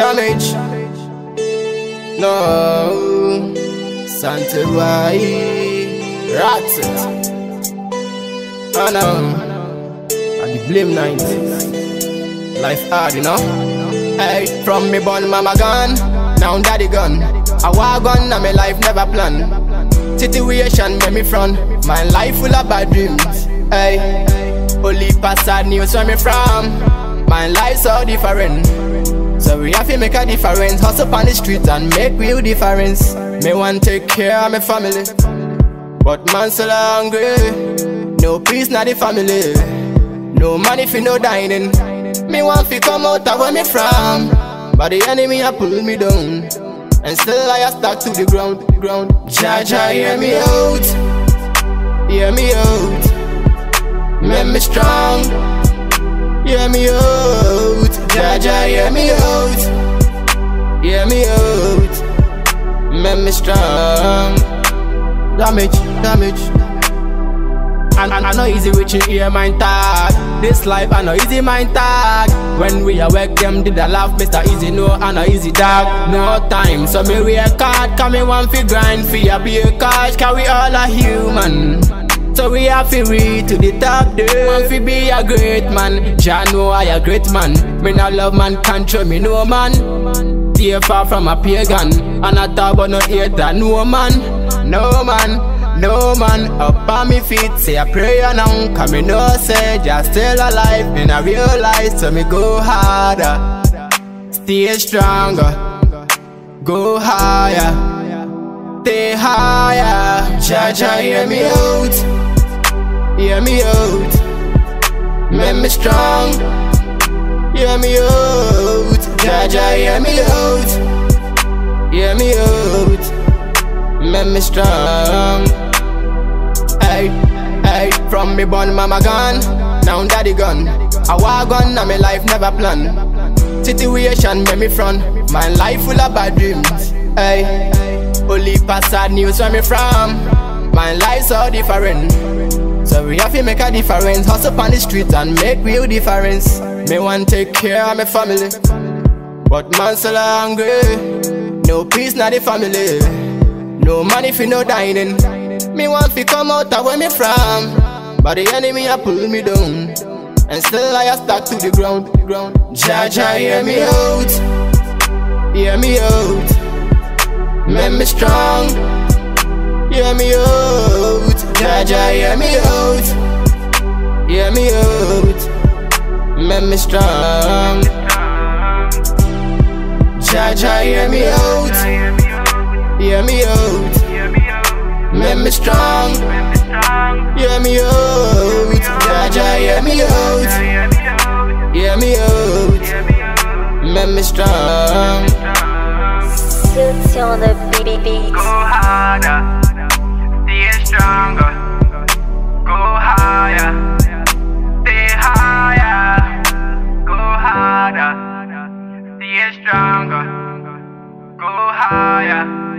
damage. No, rats it. Oh no, I the blame 90s. Life hard, you know. Hey, from me born, mama gone, now daddy gone. I walk on, now my life never plan. Situation make me front, my life full of bad dreams. Hey, only past sad news where me from. My life so different. So we have to make a difference, hustle on the street and make real difference. Me want take care of my family, but man so hungry. No peace not the family, no money for no dining. Me want to come out of where me from, but the enemy a pull me down, and still I stuck to the ground, ground. Jah Jah hear me out, hear me out, make me strong. Hear me out, Jah Jah, hear me out, hear me out, make me strong. Damage, damage. And, I know easy with you hear my tag. This life I know easy my tag. When we awake them did I laugh, Mr. Easy no I know easy dog. No time, so me work hard, come me one fi grind fi a be a cash, cause we all a human. So we have to reach to the top there Want to be a great man. Jah know I a great man. Me not love man control me no man. Stay far from a pagan. And I talk about no hater no man. No man no man. Up on me feet, say a prayer now Cause me know say just still alive In a real life, so me go harder. Stay stronger. Go higher. Stay higher. Jah Jah hear me out Hear me out. Make me strong. Hear me out. Jah Jah hear me out. Hear me out. Make me strong. Hey, hey From me born mama gone. Now daddy gone. I walk on now my life never plan. Situation make me front. My life full of bad dreams. Hey, only past sad news where me from. My life so different So we have to make a difference. Hustle on the street and make real difference. Me want take care of my family. But man so hungry. No peace not the family. No money for no dining. Me want to come out of where me from. But the enemy a pull me down. And still I a stuck to the ground. Jah Jah hear me out. Hear me out. Make me strong Hear me out. Jah Jah hear me out. Hear me out. Make me strong. Jah Jah hear me out. Hear me out. Make me strong. Hear me out. Jah Jah hear me out. Hear me out. Make me strong. Silty on the stronger. Go higher. Stay higher. Go harder. Stay stronger. Go higher.